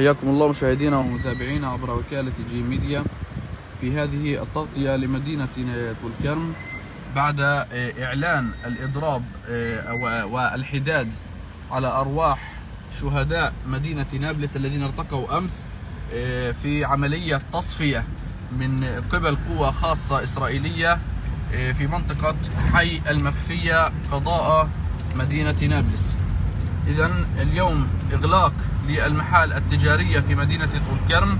حياكم الله مشاهدينا ومتابعينا عبر وكالة جي ميديا في هذه التغطية لمدينة طول كرم بعد إعلان الإضراب والحداد على أرواح شهداء مدينة نابلس الذين ارتقوا أمس في عملية تصفية من قبل قوة خاصة إسرائيلية في منطقة حي المخفية قضاء مدينة نابلس. إذا اليوم إغلاق للمحال التجارية في مدينة طول كرم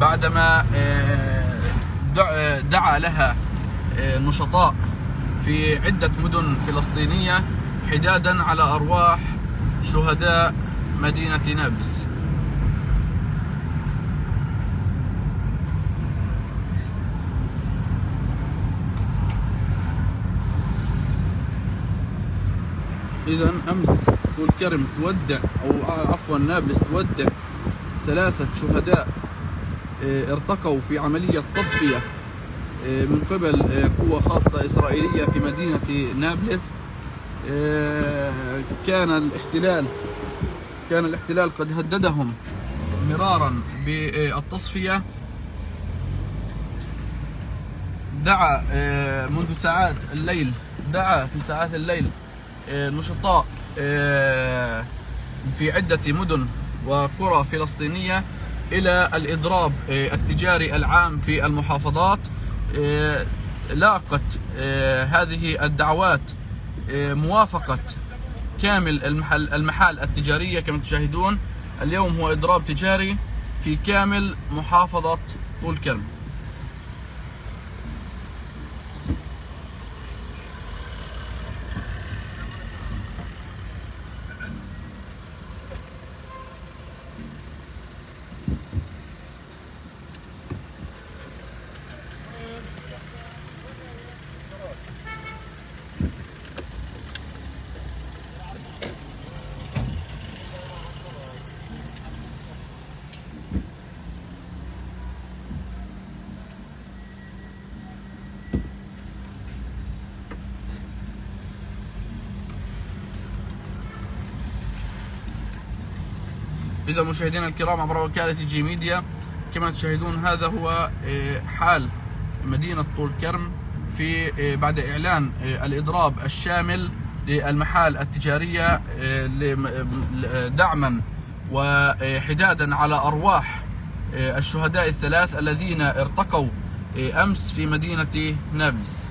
بعدما دعا لها نشطاء في عدة مدن فلسطينية حدادا على أرواح شهداء مدينة نابلس. إذا أمس طول كرم تودع أو عفوا نابلس تودع. ثلاثة شهداء ارتقوا في عملية تصفية من قبل قوة خاصة إسرائيلية في مدينة نابلس. كان الاحتلال كان الاحتلال قد هددهم مرارا بالتصفية. دعا منذ ساعات الليل دعا في ساعات الليل نشطاء في عدة مدن وقرى فلسطينية إلى الإضراب التجاري العام في المحافظات لاقت هذه الدعوات موافقة كامل المحل المحال التجارية كما تشاهدون. اليوم هو إضراب تجاري في كامل محافظة طول كرم. إذا مشاهدينا الكرام عبر وكالة جي ميديا كما تشاهدون هذا هو حال مدينة طول كرم في بعد إعلان الإضراب الشامل للمحال التجارية دعما وحدادا على أرواح الشهداء الثلاث الذين ارتقوا أمس في مدينة نابلس.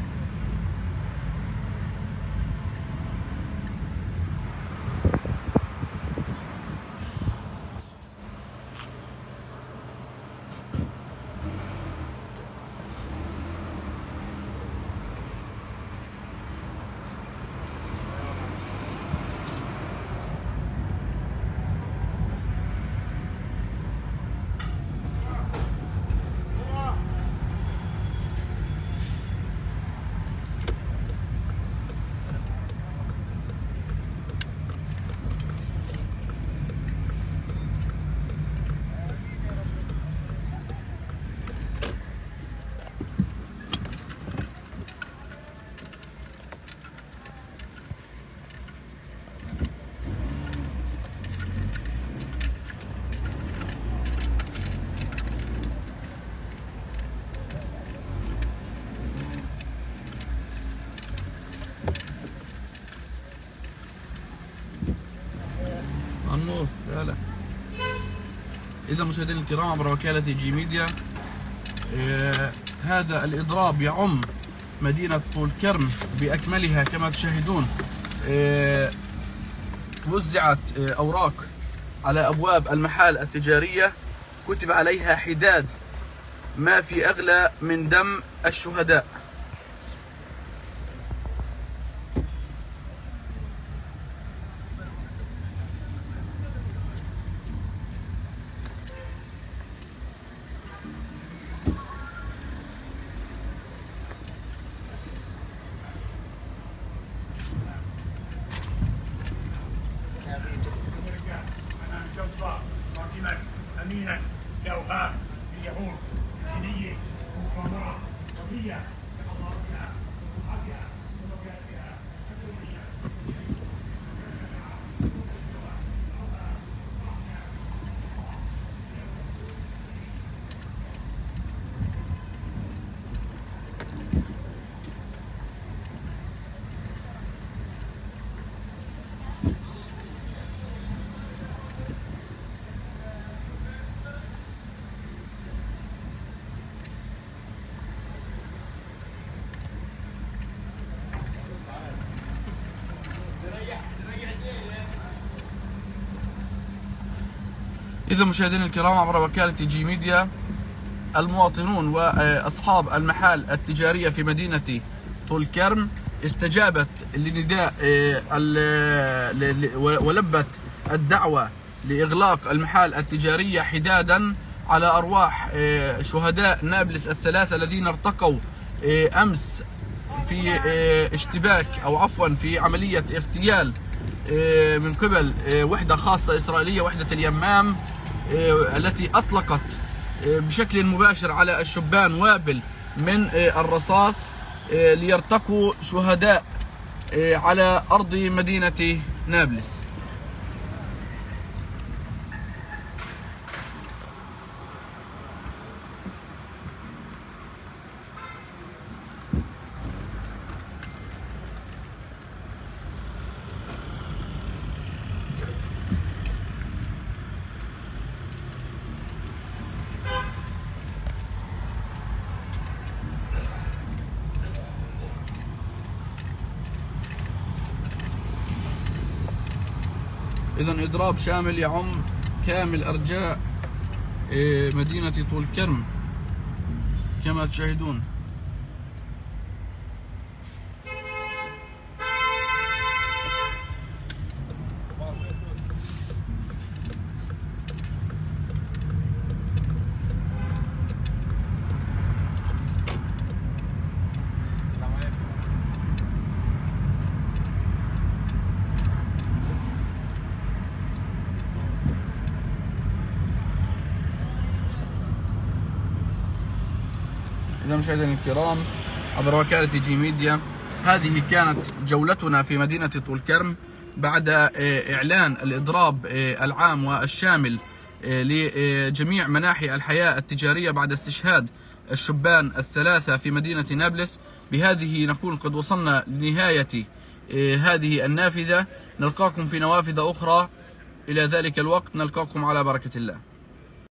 إذا مشاهدينا الكرام عبر وكالة جي ميديا آه هذا الإضراب يعم مدينة طول كرم بأكملها كما تشاهدون آه وزعت آه أوراق على أبواب المحال التجارية كتب عليها حداد ما في أغلى من دم الشهداء. mean, no, uh, إذا مشاهدينا الكرام عبر وكالة جي ميديا المواطنون وأصحاب المحال التجارية في مدينة طول كرم استجابت لنداء آه، ولبت الدعوة لإغلاق المحال التجارية حدادا على أرواح آه، شهداء نابلس الثلاثة الذين ارتقوا آه، أمس في اشتباك أو عفوا في عملية اغتيال من قبل آه، وحدة خاصة إسرائيلية وحدة اليمام آه، التي أطلقت بشكل مباشر على الشبان وابل من الرصاص ليرتقوا شهداء على أرض مدينة نابلس. إذا إضراب شامل يعم كامل أرجاء آه، مدينة طول كرم كما تشاهدون. إذا مشاهدينا الكرام عبر وكالة جي ميديا هذه كانت جولتنا في مدينة طول كرم بعد آه، إعلان الإضراب آه، العام والشامل آه، لجميع مناحي الحياة التجارية بعد استشهاد الشبان الثلاثة في مدينة نابلس. بهذه نكون قد وصلنا لنهاية هذه النافذة. نلقاكم في نوافذ أخرى. إلى ذلك الوقت نلقاكم على بركة الله.